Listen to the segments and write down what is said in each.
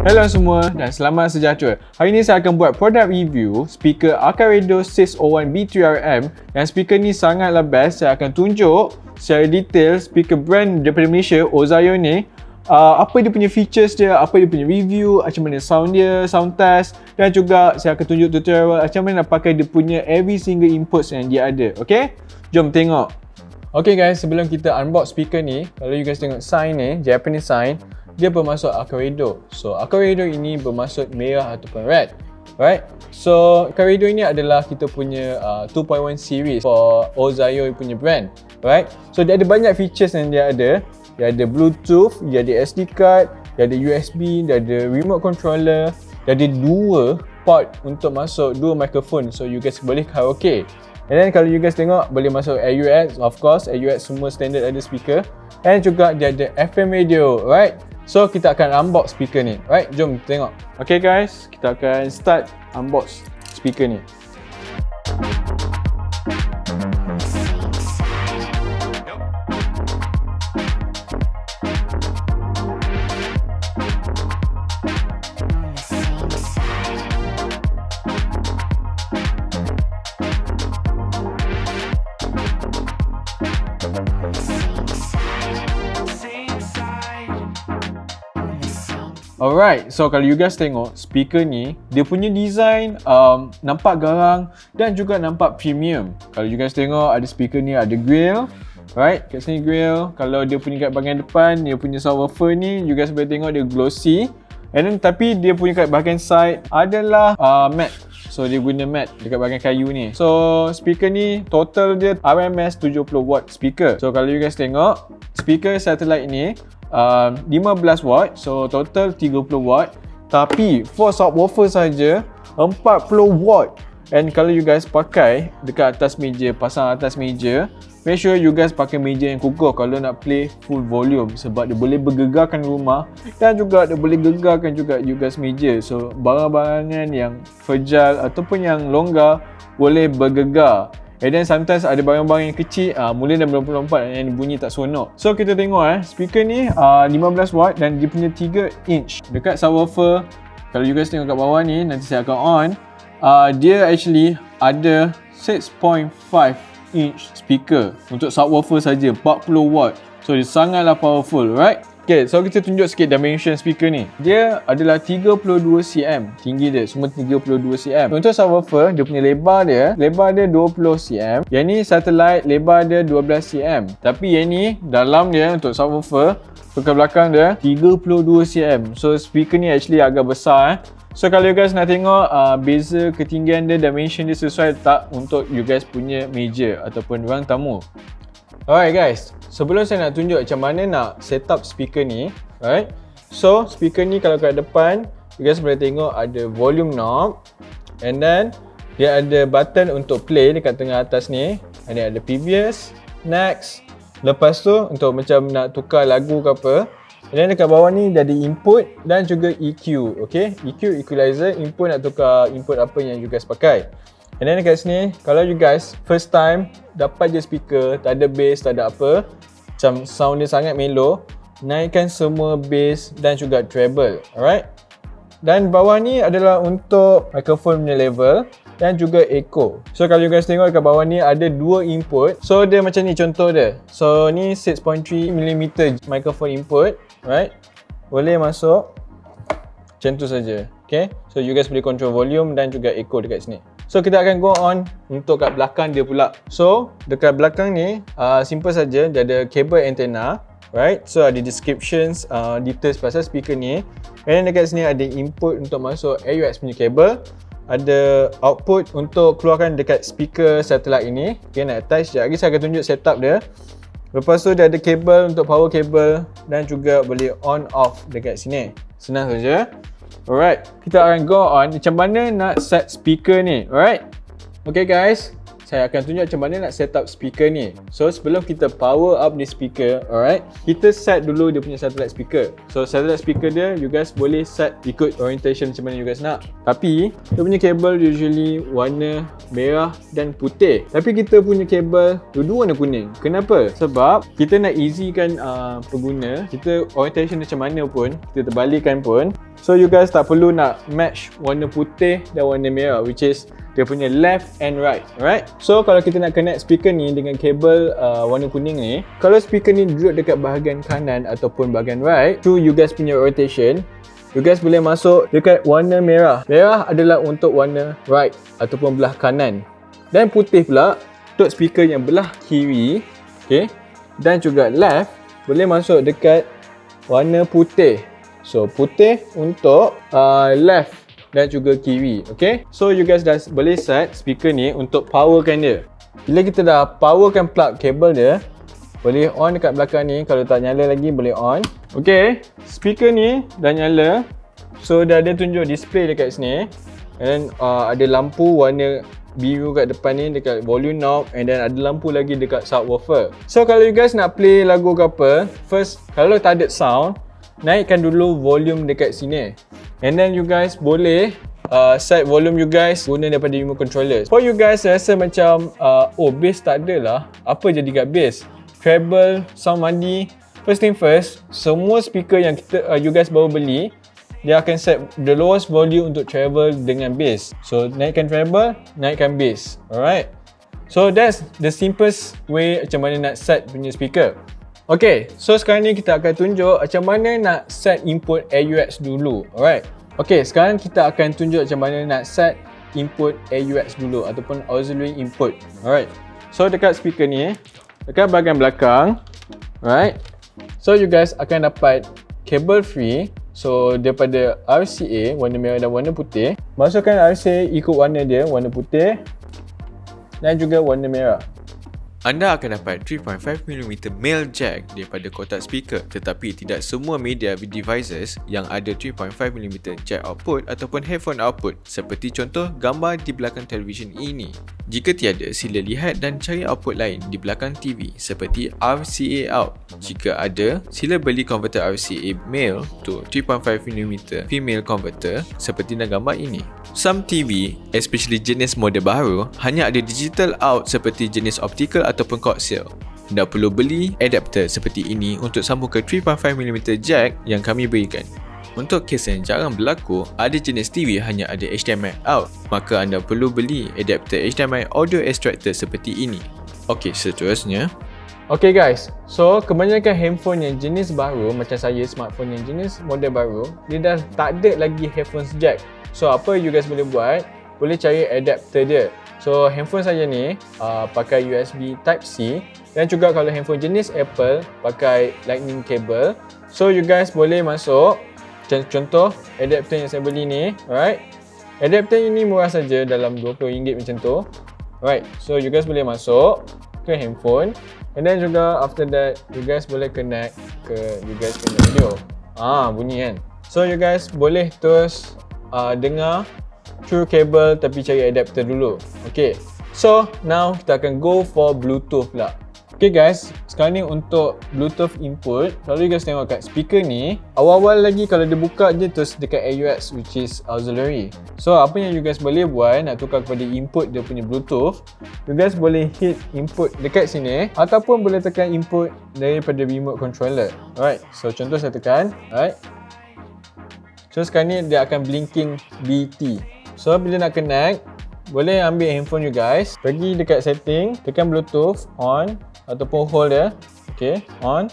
Hello semua dan selamat sejahtera. Hari ini saya akan buat product review speaker Akaredo 601 B3RM yang speaker ni sangatlah best. Saya akan tunjuk secara detail speaker brand daripada Malaysia, Ozayo ni. Uh, apa dia punya features dia, apa dia punya review, macam mana sound dia, sound test dan juga saya akan tunjuk tutorial macam mana nak pakai dia punya every single inputs yang dia ada. Okay? Jom tengok. Okay guys, sebelum kita unbox speaker ni, kalau you guys tengok sign ni, Japanese sign, dia bermaksud Akaredo. So Akaredo ini bermaksud merah ataupun red. Right? So Akaredo ini adalah kita punya uh, 2.1 series for Ozayo punya brand. Right? So dia ada banyak features yang dia ada. Dia ada Bluetooth, dia ada SD card, dia ada USB, dia ada remote controller, dia ada dua port untuk masuk dua mikrofon so you guys boleh karaoke. And then kalau you guys tengok boleh masuk AUX, of course AUX semua standard ada speaker. And juga dia ada FM radio, right? So kita akan unbox speaker ni. Right, jom tengok. Okay guys, kita akan start unbox speaker ni. Alright, so kalau you guys tengok speaker ni, dia punya design um, nampak garang dan juga nampak premium. Kalau you guys tengok ada speaker ni ada grill, right? Kat sini grill. Kalau dia punya kat bahagian depan, dia punya subwoofer ni, you guys boleh tengok dia glossy. And then tapi dia punya kat bahagian side adalah uh, matte. So dia guna matte dekat bahagian kayu ni. So speaker ni total dia RMS 70 watt speaker. So kalau you guys tengok, speaker satellite ni uh, 15 watt so total 30 watt. Tapi for subwoofer saja 40 watt. And kalau you guys pakai dekat atas meja pasang atas meja make sure you guys pakai meja yang kukuh kalau nak play full volume. Sebab dia boleh bergegarkan rumah dan juga dia boleh gegarkan juga you guys meja. So barang-barangan yang fragile ataupun yang longgar boleh bergegar And then sometimes ada barang-barang yang kecil uh, Mula dan melompat-lompat yang bunyi tak seronok. So kita tengok eh. Speaker ni uh, 15 watt dan dia punya 3 inch. Dekat subwoofer Kalau you guys tengok kat bawah ni Nanti saya akan on uh, Dia actually ada 6.5 inch speaker. Untuk subwoofer saja 40 watt. So dia sangatlah powerful right Okay, so kita tunjuk sikit dimension speaker ni. Dia adalah 32 cm. Tinggi dia semua 32 cm. Untuk subwoofer, dia punya lebar dia, lebar dia 20 cm. Yang ni satellite, lebar dia 12 cm. Tapi yang ni, dalam dia untuk subwoofer, ke belakang dia 32 cm. So speaker ni actually agak besar eh. So kalau you guys nak tengok uh, beza ketinggian dia, dimension dia sesuai tak untuk you guys punya meja ataupun ruang tamu. Alright guys, sebelum saya nak tunjuk macam mana nak set up speaker ni, right? So, speaker ni kalau kat depan, you guys boleh tengok ada volume knob and then dia ada button untuk play dekat tengah atas ni. And then ada previous, next. Lepas tu untuk macam nak tukar lagu ke apa. And then dekat bawah ni dia ada input dan juga EQ, okay? EQ equalizer, input nak tukar input apa yang you guys pakai. And then dekat sini, kalau you guys first time dapat je speaker, tak ada bass, tak ada apa, macam sound dia sangat mellow, naikkan semua bass dan juga treble, alright? Dan bawah ni adalah untuk microphone punya level dan juga echo. So kalau you guys tengok dekat bawah ni ada dua input. So dia macam ni contoh dia. So ni 6.3mm microphone input, right? Boleh masuk macam tu saja. Okay? So you guys boleh control volume dan juga echo dekat sini. So kita akan go on untuk kat belakang dia pula. So dekat belakang ni uh, simple saja dia ada kabel antena, right? So ada descriptions uh, details pasal speaker ni. And then dekat sini ada input untuk masuk AUX punya kabel. Ada output untuk keluarkan dekat speaker satellite ini. Okay nak attach sekejap lagi saya akan tunjuk setup dia. Lepas tu dia ada kabel untuk power cable dan juga boleh on off dekat sini. Senang saja. Alright, kita akan go on macam mana nak set speaker ni. Alright. Okay guys, saya akan tunjuk macam mana nak set up speaker ni. So sebelum kita power up ni speaker, alright, kita set dulu dia punya satellite speaker. So satellite speaker dia, you guys boleh set ikut orientation macam mana you guys nak. Tapi, dia punya kabel usually warna merah dan putih. Tapi kita punya kabel dua-dua warna kuning. Kenapa? Sebab kita nak easykan uh, pengguna, kita orientation macam mana pun, kita terbalikkan pun, So you guys tak perlu nak match warna putih dan warna merah which is dia punya left and right, alright? So kalau kita nak connect speaker ni dengan kabel uh, warna kuning ni, kalau speaker ni duduk dekat bahagian kanan ataupun bahagian right, through you guys punya rotation, you guys boleh masuk dekat warna merah. Merah adalah untuk warna right ataupun belah kanan. Dan putih pula untuk speaker yang belah kiri, okay? Dan juga left boleh masuk dekat warna putih. So putih untuk uh, left dan juga kiri, okay? So you guys dah boleh set speaker ni untuk powerkan dia. Bila kita dah powerkan plug kabel dia, boleh on dekat belakang ni. Kalau tak nyala lagi boleh on. Okay, speaker ni dah nyala. So dah ada tunjuk display dekat sini. And uh, ada lampu warna biru kat depan ni dekat volume knob and then ada lampu lagi dekat subwoofer. So kalau you guys nak play lagu ke apa, first kalau tak ada sound, naikkan dulu volume dekat sini. And then you guys boleh uh, set volume you guys guna daripada remote controller. For you guys rasa macam uh, oh bass tak ada lah, apa jadi kat bass? Treble, sound mandi. First thing first, semua speaker yang kita uh, you guys baru beli dia akan set the lowest volume untuk treble dengan bass. So naikkan treble, naikkan bass. Alright. So that's the simplest way macam mana nak set punya speaker. Okay, so sekarang ni kita akan tunjuk macam mana nak set input AUX dulu. Alright. Okay, sekarang kita akan tunjuk macam mana nak set input AUX dulu ataupun auxiliary input. Alright. So dekat speaker ni, dekat bahagian belakang, alright. So you guys akan dapat cable free. So daripada RCA warna merah dan warna putih, masukkan RCA ikut warna dia, warna putih dan juga warna merah. Anda akan dapat 3.5mm male jack daripada kotak speaker tetapi tidak semua media devices yang ada 3.5mm jack output ataupun headphone output seperti contoh gambar di belakang televisyen ini. Jika tiada, sila lihat dan cari output lain di belakang TV seperti RCA out. Jika ada, sila beli converter RCA male to 3.5mm female converter seperti dalam gambar ini. Some TV, especially jenis model baru, hanya ada digital out seperti jenis optical ataupun coaxial. Anda perlu beli adapter seperti ini untuk sambung ke 3.5mm jack yang kami berikan. Untuk kes yang jarang berlaku, ada jenis TV hanya ada HDMI out, maka anda perlu beli adapter HDMI audio extractor seperti ini. Okey, seterusnya. Okay guys, so kebanyakan handphone yang jenis baru macam saya smartphone yang jenis model baru, dia dah tak ada lagi headphone jack. So apa you guys boleh buat, boleh cari adapter dia. So handphone saya ni uh, pakai USB Type C dan juga kalau handphone jenis Apple pakai lightning cable. So you guys boleh masuk contoh adapter yang saya beli ni, alright. Adapter ini murah saja dalam RM20 macam tu. Alright, so you guys boleh masuk ke handphone and then juga after that you guys boleh connect ke you guys punya video. Ah, bunyi kan. So you guys boleh terus uh, dengar through cable tapi cari adapter dulu. Okay. So, now kita akan go for Bluetooth pula. Okay guys, sekarang ni untuk Bluetooth input, kalau you guys tengok kat speaker ni, awal-awal lagi kalau dia buka je terus dekat AUX which is auxiliary. So, apa yang you guys boleh buat nak tukar kepada input dia punya Bluetooth, you guys boleh hit input dekat sini ataupun boleh tekan input daripada remote controller. Alright, so contoh saya tekan, alright. So sekarang ni dia akan blinking BT. So bila nak connect, boleh ambil handphone you guys, pergi dekat setting, tekan Bluetooth on ataupun hold dia. Okay, on.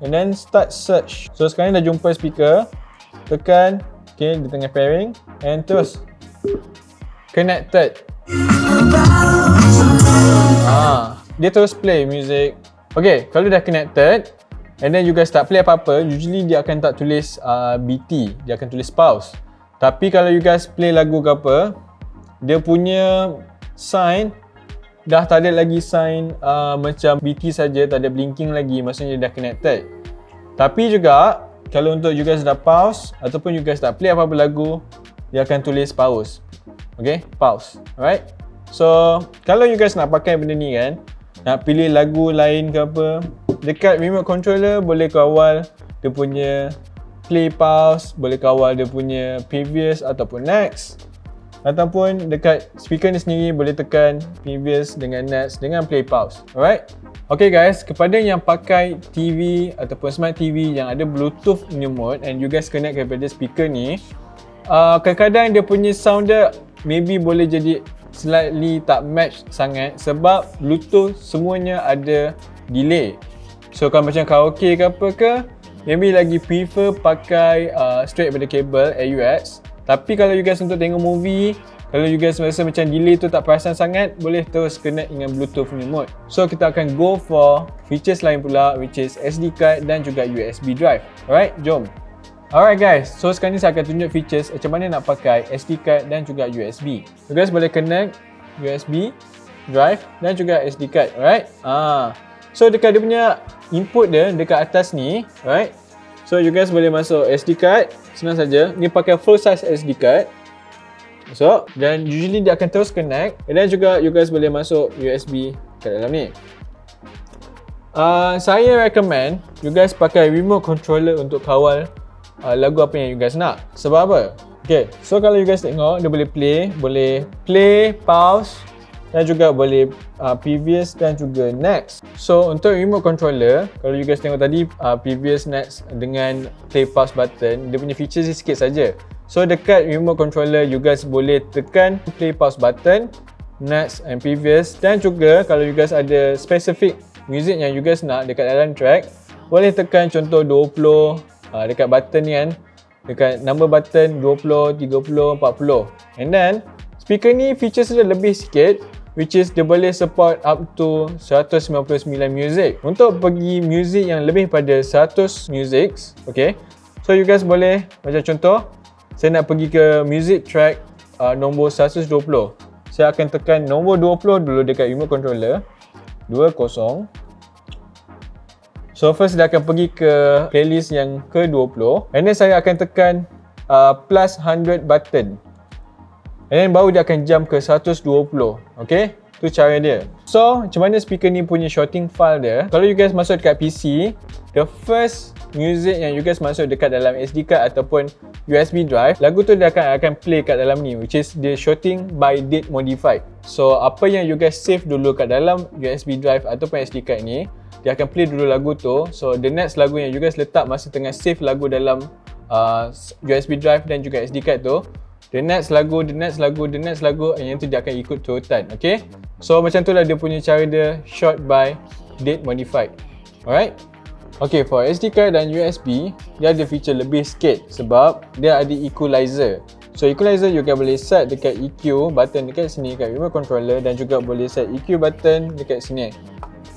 And then start search. So sekarang dah jumpa speaker. Tekan, okay, di tengah pairing. And terus connected. Ah, dia terus play music. Okay, kalau dah connected, And then you guys tak play apa-apa, usually dia akan tak tulis uh, BT, dia akan tulis pause. Tapi kalau you guys play lagu ke apa, dia punya sign dah tak ada lagi sign uh, macam BT saja, tak ada blinking lagi, maksudnya dah connected. Tapi juga kalau untuk you guys dah pause ataupun you guys tak play apa-apa lagu, dia akan tulis pause. Okay, pause. Alright. So, kalau you guys nak pakai benda ni kan, nak pilih lagu lain ke apa, dekat remote controller boleh kawal dia punya play pause, boleh kawal dia punya previous ataupun next. ataupun dekat speaker ni sendiri boleh tekan previous dengan next dengan play pause. Alright? Okay guys, kepada yang pakai TV ataupun smart TV yang ada Bluetooth punya mode and you guys connect kepada speaker ni, uh, kadang-kadang dia punya sound dia maybe boleh jadi slightly tak match sangat sebab Bluetooth semuanya ada delay. So kalau macam karaoke ke apa ke, maybe lagi prefer pakai uh, straight pada kabel AUX tapi kalau you guys untuk tengok movie, kalau you guys rasa macam delay tu tak perasan sangat, boleh terus connect dengan Bluetooth punya mode. So kita akan go for features lain pula which is SD card dan juga USB drive. Alright, jom. Alright guys, so sekarang ni saya akan tunjuk features macam mana nak pakai SD card dan juga USB. You guys boleh connect USB drive dan juga SD card, alright? Ah. So dekat dia punya input dia dekat atas ni, alright? So you guys boleh masuk SD card. Senang saja. Ni pakai full size SD card. So Dan usually dia akan terus connect. Dan juga you guys boleh masuk USB kat dalam ni. Uh, Saya recommend You guys pakai remote controller untuk kawal uh, Lagu apa yang you guys nak. Sebab apa? Okay, so kalau you guys tengok Dia boleh play Boleh play, pause dan juga boleh uh, previous dan juga next. So untuk remote controller, kalau you guys tengok tadi uh, previous next dengan play pause button, dia punya features sikit saja. So dekat remote controller you guys boleh tekan play pause button, next and previous dan juga kalau you guys ada specific music yang you guys nak dekat dalam track, boleh tekan contoh 20 uh, dekat button ni kan. Dekat number button 20, 30, 40. And then speaker ni features dia lebih sikit which is dia boleh support up to 199 music. Untuk pergi music yang lebih pada 100 music, okay. So you guys boleh macam contoh, saya nak pergi ke music track uh, nombor 120. Saya akan tekan nombor 20 dulu dekat remote controller. 20. So first dia akan pergi ke playlist yang ke-20 and then saya akan tekan uh, plus 100 button And then baru dia akan jump ke 120 Okay? Tu cara dia. So macam mana speaker ni punya shorting file dia? Kalau you guys masuk dekat PC The first music yang you guys masuk dekat dalam SD card ataupun USB drive Lagu tu dia akan akan play kat dalam ni Which is the shorting by date modified. So apa yang you guys save dulu kat dalam USB drive ataupun SD card ni Dia akan play dulu lagu tu. So the next lagu yang you guys letak masa tengah save lagu dalam uh, USB drive dan juga SD card tu The next lagu, the next lagu, the next lagu and yang tu dia akan ikut turutan, okay? So macam tu lah dia punya cara dia short by date modified. Alright? Okay, for SD card dan USB, dia ada feature lebih sikit sebab dia ada equalizer. So equalizer you guys boleh set dekat EQ button dekat sini dekat remote controller dan juga boleh set EQ button dekat sini.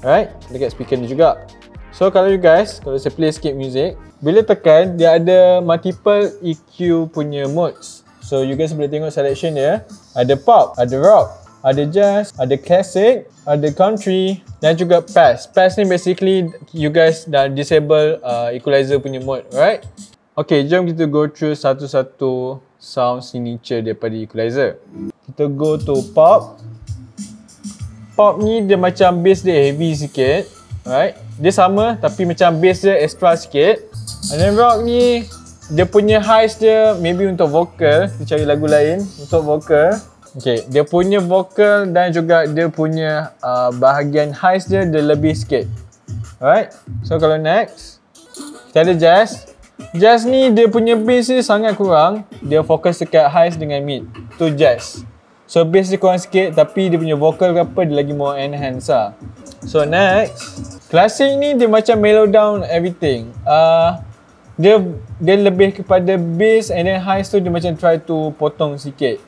Alright? Dekat speaker ni juga. So kalau you guys, kalau saya play skip music, bila tekan dia ada multiple EQ punya modes. So you guys boleh tengok selection dia. Ada pop, ada rock, ada jazz, ada classic, ada country dan juga pass. Pass ni basically you guys dah disable uh, equalizer punya mode, right? Okay, jom kita go through satu-satu sound signature daripada equalizer. Kita go to pop. Pop ni dia macam bass dia heavy sikit, right? Dia sama tapi macam bass dia extra sikit. And then rock ni dia punya highs dia maybe untuk vokal kita cari lagu lain untuk vokal. Okay, dia punya vokal dan juga dia punya uh, bahagian highs dia dia lebih sikit. Alright so kalau next kita ada jazz. Jazz ni dia punya bass dia sangat kurang. Dia fokus dekat highs dengan mid tu jazz. So bass dia kurang sikit tapi dia punya vokal ke apa dia lagi more enhance lah. So next classic ni dia macam mellow down everything. Uh, dia dia lebih kepada bass and then highs tu dia macam try to potong sikit.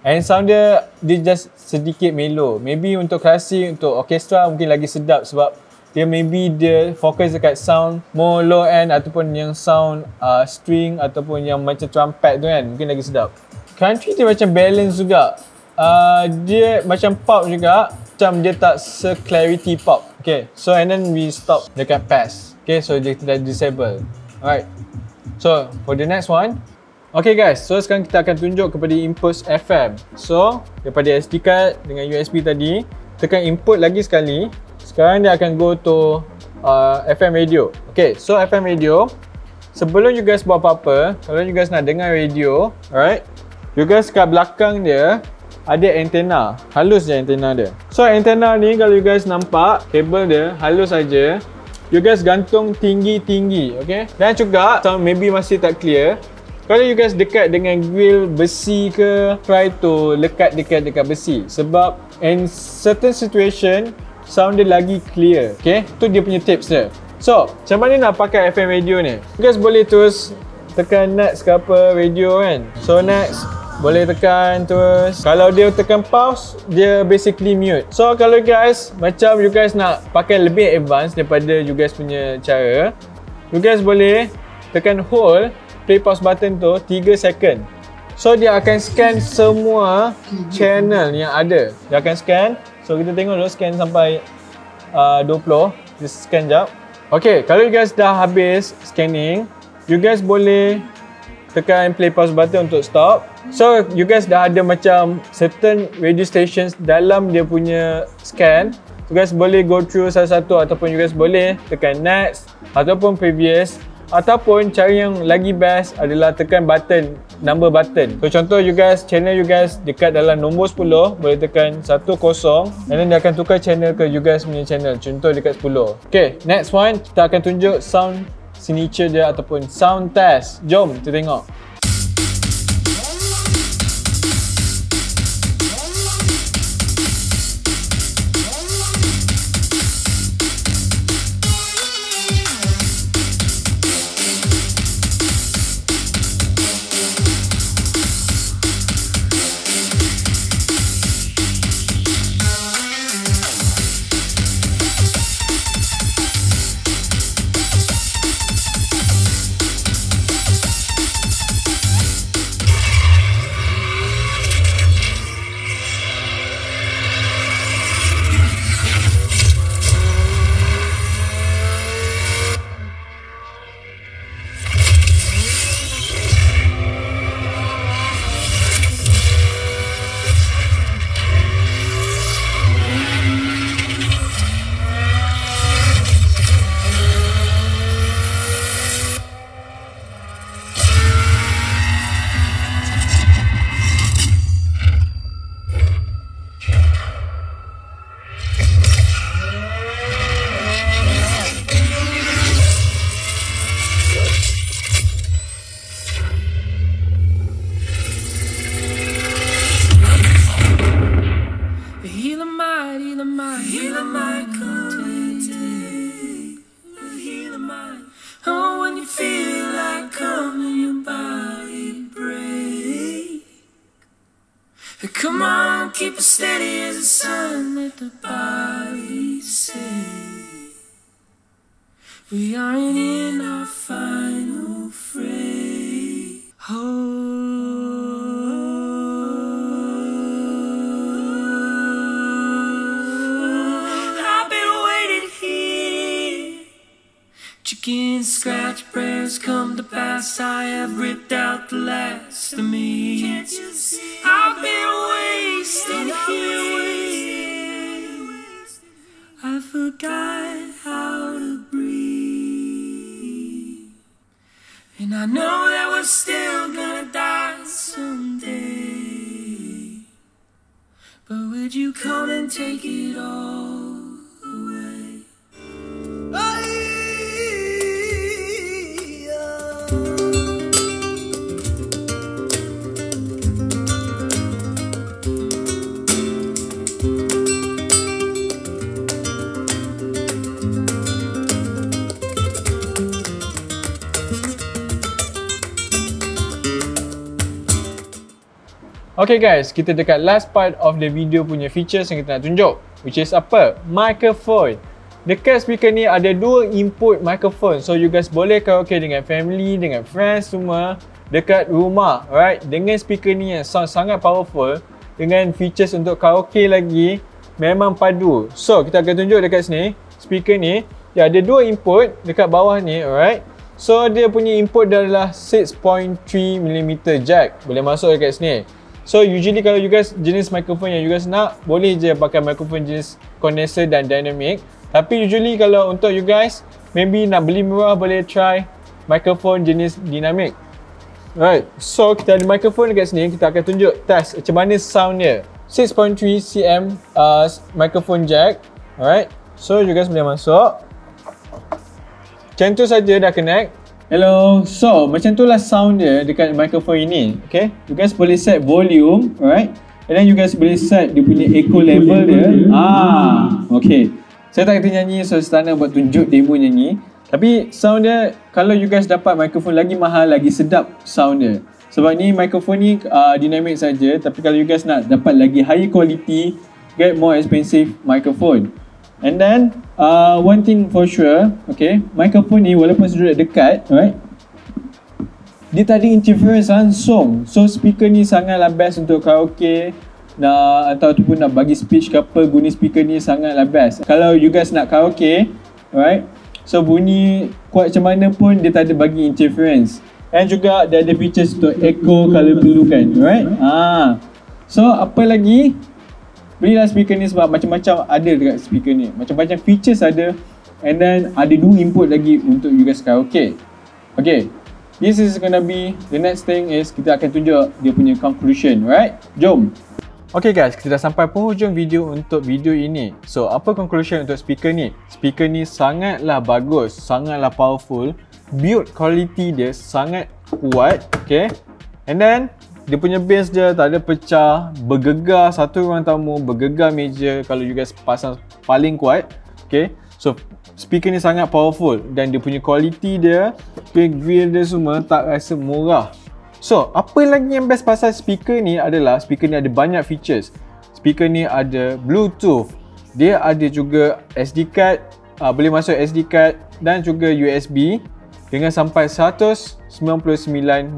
And sound dia dia just sedikit mellow. Maybe untuk klasik, untuk orkestra mungkin lagi sedap sebab dia maybe dia fokus dekat sound more low end ataupun yang sound uh, string ataupun yang macam trumpet tu kan mungkin lagi sedap. Country dia macam balance juga. Uh, dia macam pop juga macam dia tak se-clarity pop. Okay, so and then we stop dekat pass. Okay, so dia tidak disable. Alright. So, for the next one. Okay guys, so sekarang kita akan tunjuk kepada input FM. So, daripada SD card dengan USB tadi, tekan input lagi sekali. Sekarang dia akan go to uh, FM radio. Okay, so FM radio. Sebelum you guys buat apa-apa, kalau you guys nak dengar radio, alright, You guys kat belakang dia ada antena. Halus je antena dia. So antena ni kalau you guys nampak kabel dia halus saja. You guys gantung tinggi-tinggi, okay? Dan juga sound maybe masih tak clear. Kalau you guys dekat dengan grill besi ke, try to lekat dekat dekat besi sebab in certain situation sound dia lagi clear, okay? Tu dia punya tips dia. So, macam mana nak pakai FM radio ni? You guys boleh terus tekan next ke apa radio kan. So next boleh tekan terus. Kalau dia tekan pause dia basically mute. So kalau guys macam you guys nak pakai lebih advance daripada you guys punya cara you guys boleh tekan hold play pause button tu 3 second. So dia akan scan semua channel yang ada. Dia akan scan. So kita tengok dulu scan sampai uh, 20 dia scan jap. Ok kalau you guys dah habis scanning you guys boleh tekan play pause button untuk stop So you guys dah ada macam certain radio stations dalam dia punya scan. You guys boleh go through satu-satu ataupun you guys boleh tekan next ataupun previous ataupun cara yang lagi best adalah tekan button number button. So contoh you guys channel you guys dekat dalam nombor 10 boleh tekan 10 and then dia akan tukar channel ke you guys punya channel. Contoh dekat 10. Okay, next one kita akan tunjuk sound signature dia ataupun sound test. Jom kita tengok. Let the body say we aren't in our final fray. Oh, I've been waiting here. Chicken scratch prayers come to pass. I have ripped out the last of me. Can't you see? I've been wasting here. I forgot how to breathe. And I know that we're still gonna die someday. But would you come and take it all Okay guys, kita dekat last part of the video punya features yang kita nak tunjuk Which is apa? Microphone Dekat speaker ni ada dua input microphone So you guys boleh karaoke dengan family, dengan friends semua Dekat rumah, alright? Dengan speaker ni yang sound sangat powerful Dengan features untuk karaoke lagi Memang padu So kita akan tunjuk dekat sini Speaker ni Dia ada dua input dekat bawah ni, alright? So dia punya input adalah 6.3mm jack Boleh masuk dekat sini So usually kalau you guys jenis microphone yang you guys nak Boleh je pakai microphone jenis condenser dan dynamic Tapi usually kalau untuk you guys Maybe nak beli murah boleh try microphone jenis dynamic Alright, so kita ada microphone dekat sini. Kita akan tunjuk test macam mana sound dia. 6.3 cm uh, microphone jack. Alright, so you guys boleh masuk. Macam tu saja dah connect. Hello, so macam tu lah sound dia dekat microphone ini. Okay, you guys boleh set volume. Alright, and then you guys boleh set dia punya echo level dia. Ah, okay. Saya tak kata nyanyi, so saya nak buat tunjuk demo nyanyi. Tapi sound dia kalau you guys dapat microphone lagi mahal lagi sedap sound dia. Sebab ni microphone ni uh, dynamic saja tapi kalau you guys nak dapat lagi higher quality get more expensive microphone. And then uh, one thing for sure, okay, microphone ni walaupun sudah dekat, right? Dia tak ada interference langsung. So speaker ni sangatlah best untuk karaoke nak atau ataupun nak bagi speech ke apa guna speaker ni sangatlah best. Kalau you guys nak karaoke, right? So bunyi kuat macam mana pun dia tak ada bagi interference. And juga dia ada features untuk echo kalau perlukan, right? Ah. So apa lagi? Belilah speaker ni sebab macam-macam ada dekat speaker ni. Macam-macam features ada and then ada dua input lagi untuk you guys karaoke. Okay. This is gonna be the next thing is kita akan tunjuk dia punya conclusion, right? Jom. Okay guys, kita dah sampai penghujung video untuk video ini. So, apa conclusion untuk speaker ni? Speaker ni sangatlah bagus, sangatlah powerful. Build quality dia sangat kuat, okay? And then, dia punya bass dia tak ada pecah, bergegar satu ruang tamu, bergegar meja kalau you guys pasang paling kuat, okay? So, speaker ni sangat powerful dan dia punya quality dia, okay, grill dia semua tak rasa murah. So, apa lagi yang best pasal speaker ni adalah speaker ni ada banyak features. Speaker ni ada Bluetooth. Dia ada juga SD card, uh, boleh masuk SD card dan juga USB dengan sampai 199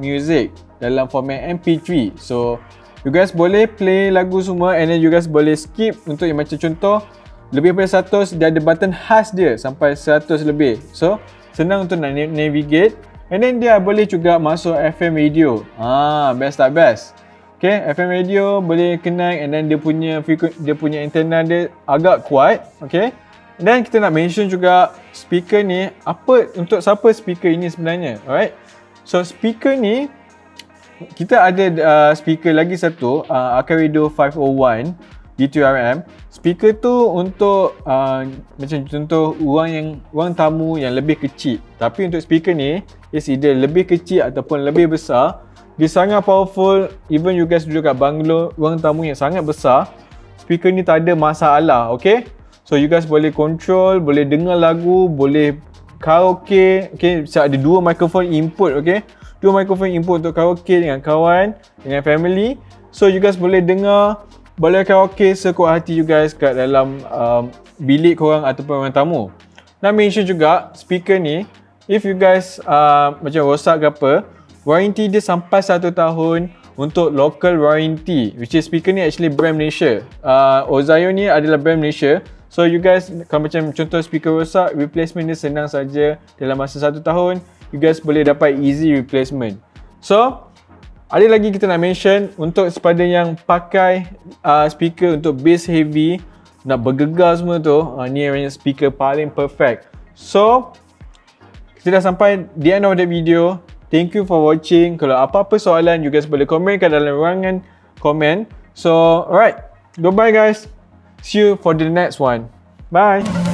music dalam format MP3. So, you guys boleh play lagu semua and then you guys boleh skip untuk yang macam contoh lebih daripada 100 dia ada button khas dia sampai 100 lebih. So, senang untuk nak navigate And then dia boleh juga masuk FM radio. Ah, best tak best. Okay, FM radio boleh connect and then dia punya dia punya antenna dia agak kuat. Okay. Then kita nak mention juga speaker ni apa untuk siapa speaker ini sebenarnya. Alright. So speaker ni kita ada uh, speaker lagi satu uh, Akarido 501 D2RM. Speaker tu untuk uh, macam contoh ruang yang ruang tamu yang lebih kecil. Tapi untuk speaker ni is either lebih kecil ataupun lebih besar. Dia sangat powerful. Even you guys duduk kat bungalow ruang tamu yang sangat besar, speaker ni tak ada masalah, okay? So you guys boleh control, boleh dengar lagu, boleh karaoke, okay? Sebab ada dua microphone input, okay? Dua microphone input untuk karaoke dengan kawan, dengan family. So you guys boleh dengar boleh karaoke sekuat hati you guys kat dalam um, bilik korang ataupun orang tamu. Nak mention juga speaker ni, if you guys uh, macam rosak ke apa, warranty dia sampai satu tahun untuk local warranty which is speaker ni actually brand Malaysia. Uh, Ozayo ni adalah brand Malaysia. So you guys kalau macam contoh speaker rosak, replacement dia senang saja dalam masa satu tahun. You guys boleh dapat easy replacement. So, ada lagi kita nak mention untuk sepada yang pakai uh, speaker untuk bass heavy nak bergegar semua tu, uh, ni yang speaker paling perfect. So, kita dah sampai di end of the video. Thank you for watching. Kalau apa-apa soalan, you guys boleh komen kat dalam ruangan komen. So, alright. Goodbye guys. See you for the next one. Bye.